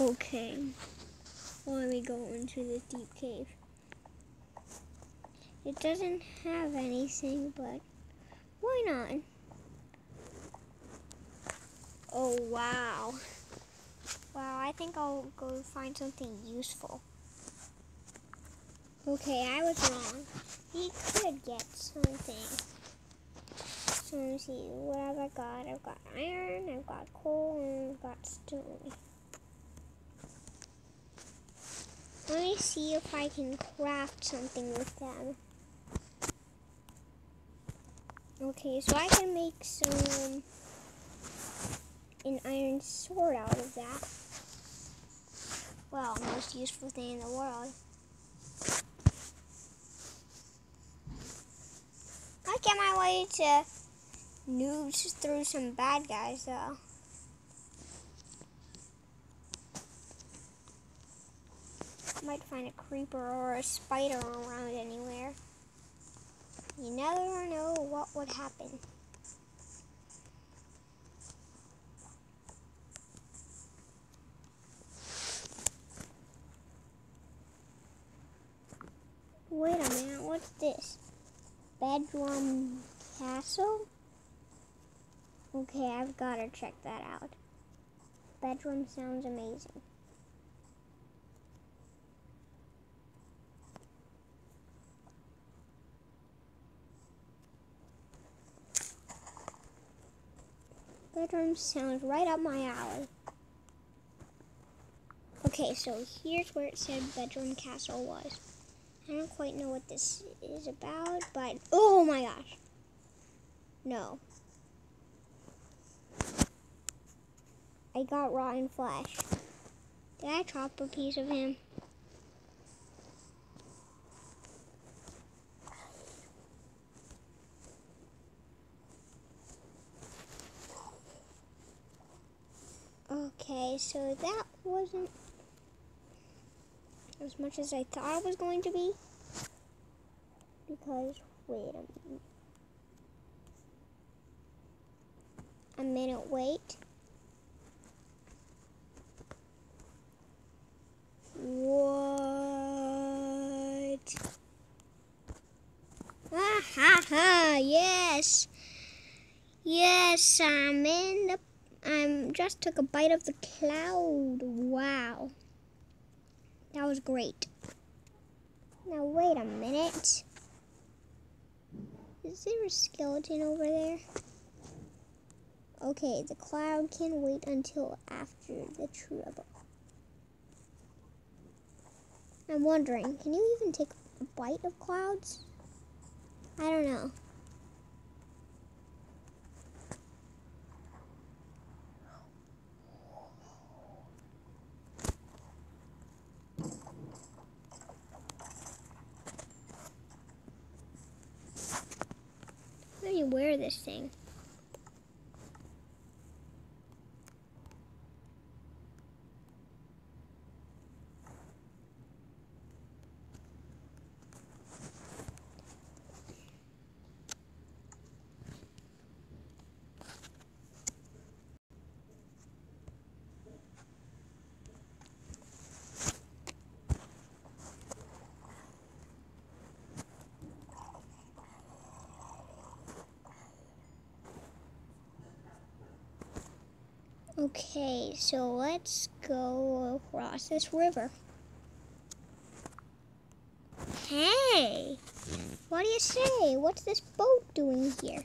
Okay. Let me go into the deep cave. It doesn't have anything, but why not? Oh, wow. Wow, I think I'll go find something useful. Okay, I was wrong. We could get something. So let me see, what have I got? I've got iron, I've got coal, and I've got stone. Let me see if I can craft something with them. Okay, so I can make some an iron sword out of that. Well, most useful thing in the world. I get my way to noobs through some bad guys though. Might find a creeper or a spider around anywhere. You never know what would happen. Wait a minute, what's this? Bedroom Castle? Okay, I've got to check that out. Bedroom sounds amazing. Bedroom sounds right up my alley. Okay, so here's where it said bedroom castle was. I don't quite know what this is about, but oh my gosh. No. I got rotten flesh. Did I chop a piece of him? So that wasn't as much as I thought it was going to be. Because, wait a minute. A minute wait. What? Ah ha ha, yes. Yes, I'm in the I just took a bite of the cloud. Wow. That was great. Now, wait a minute. Is there a skeleton over there? Okay, the cloud can wait until after the trouble. I'm wondering, can you even take a bite of clouds? I don't know. This thing? Okay, so let's go across this river. Hey, what do you say? What's this boat doing here?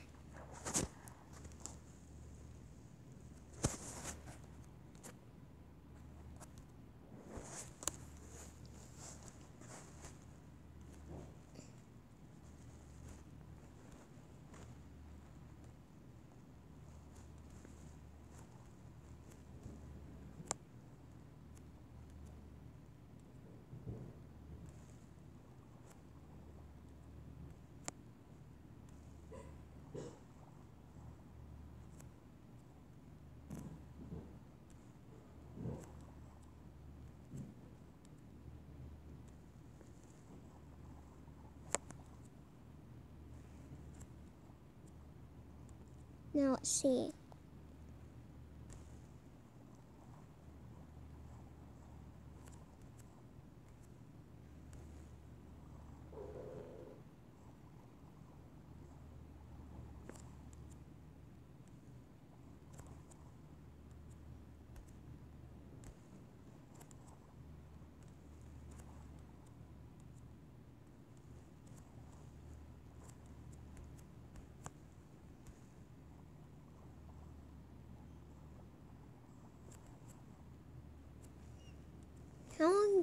Now let's see.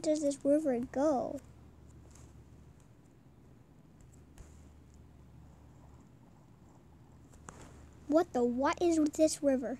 Does this river go? What the what is with this river?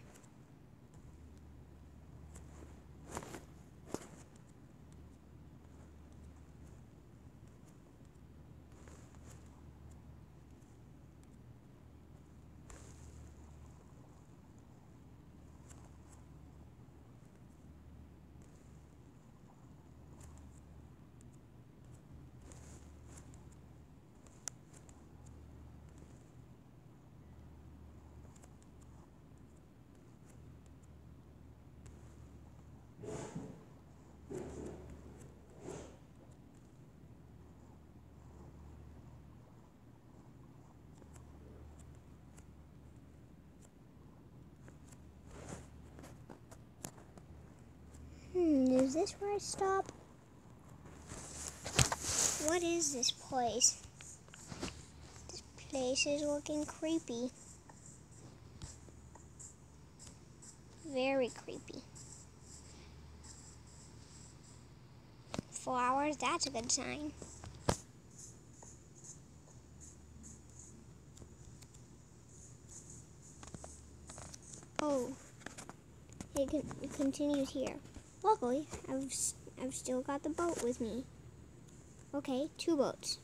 Hmm, is this where I stop? What is this place? This place is looking creepy. Very creepy. Flowers, that's a good sign. Oh, it, con it continues here. Luckily, I've, I've still got the boat with me. Okay, two boats.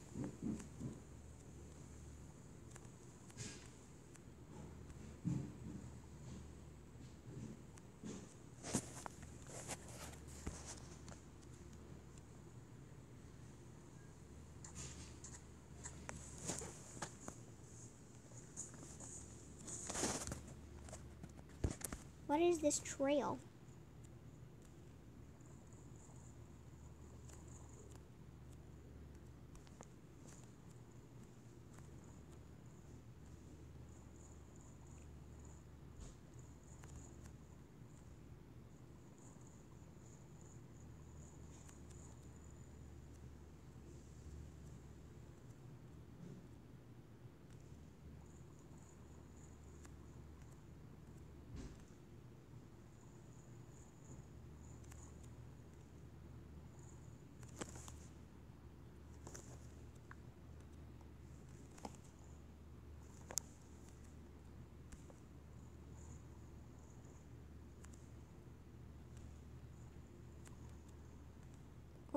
What is this trail?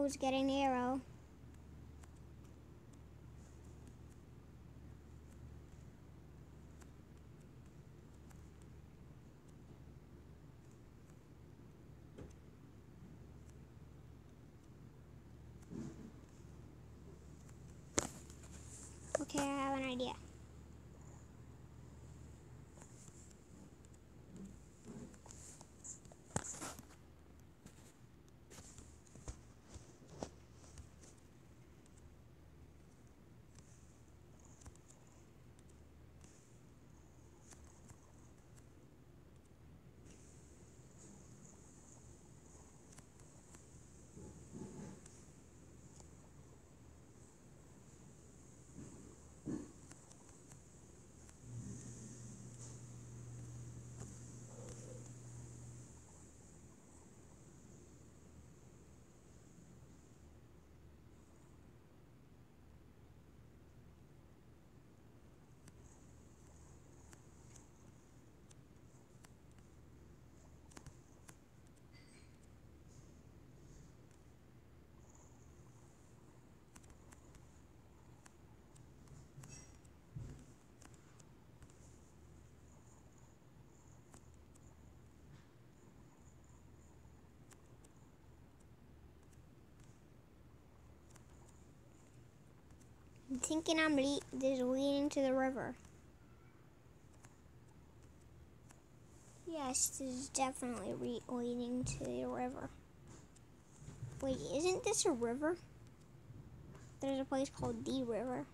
It's getting narrow. Okay, I have an idea. Thinking I'm le is leading to the river. Yes, this is definitely leading to the river. Wait, isn't this a river? There's a place called the river.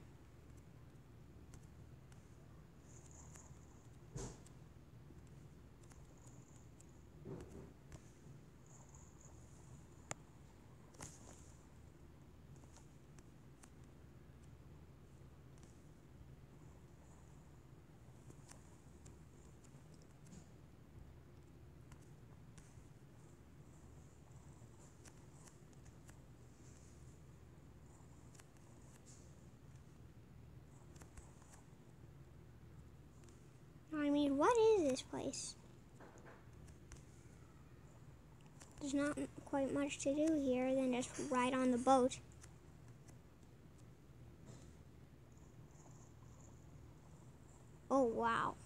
What is this place? There's not quite much to do here than just ride on the boat. Oh, wow.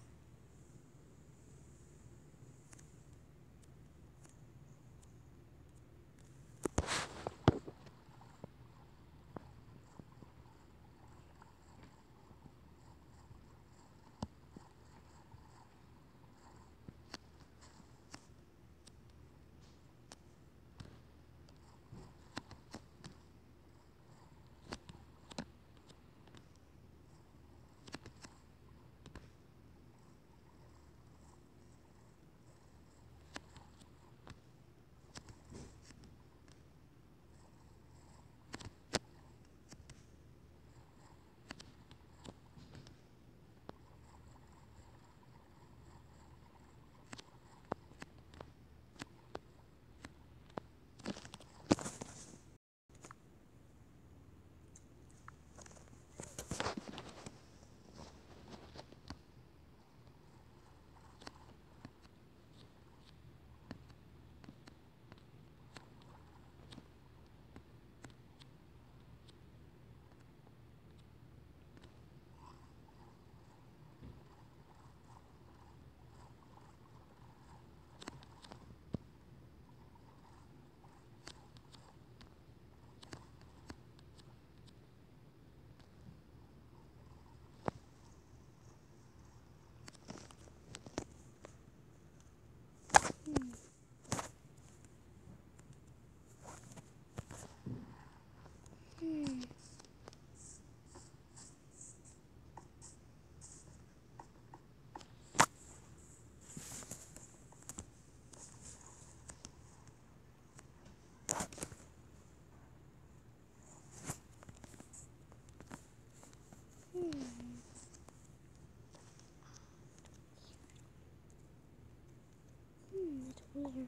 Hmm.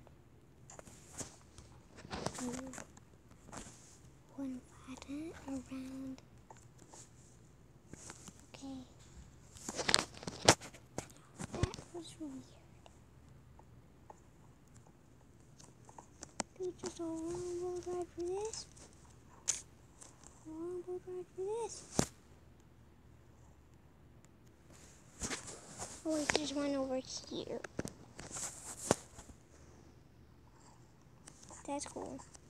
One button around. Okay. That was weird. Do just a long ride for this? Long ride for this? Oh there's one over here. That's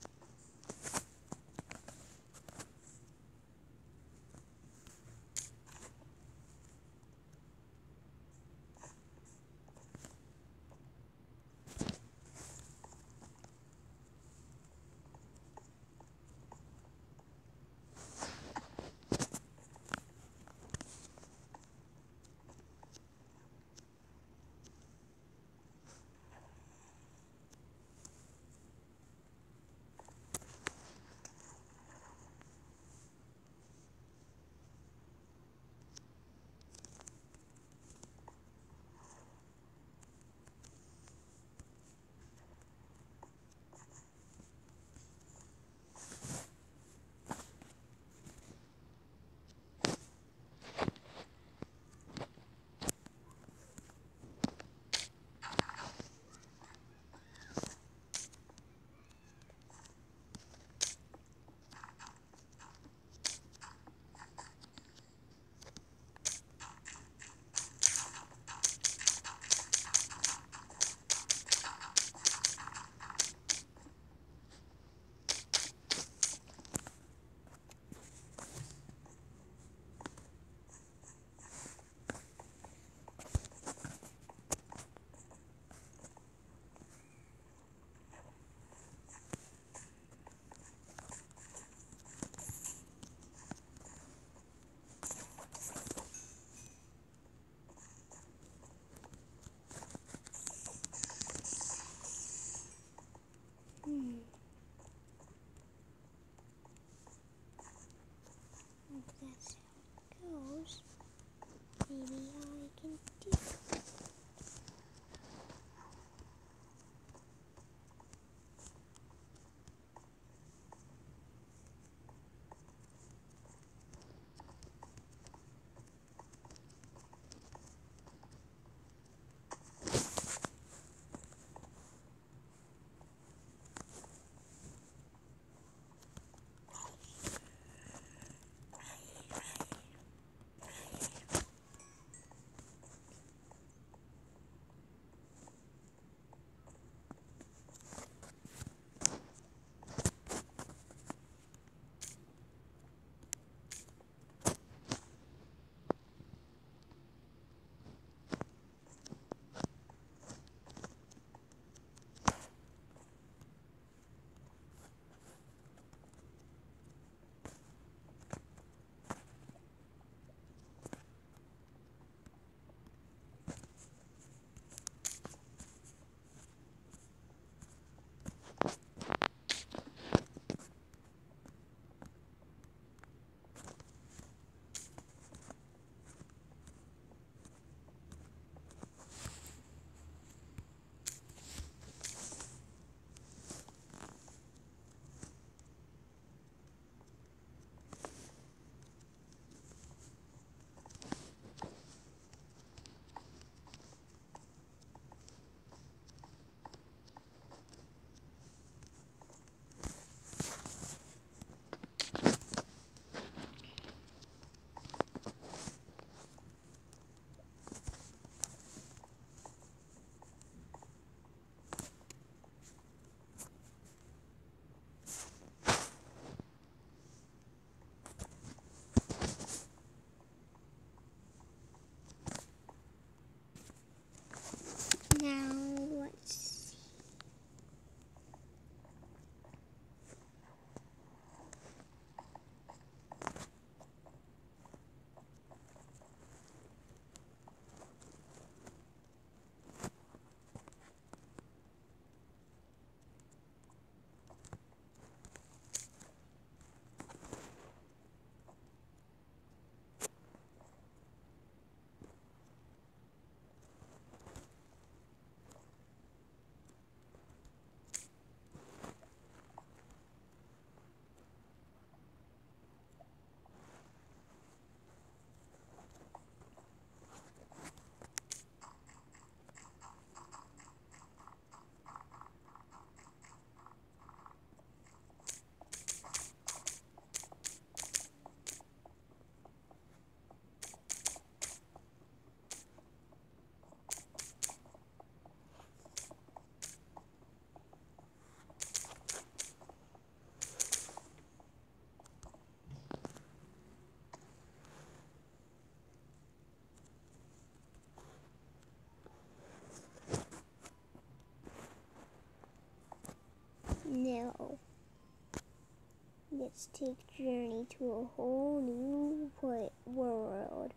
Maybe. Cool. No. Let's take journey to a whole new world.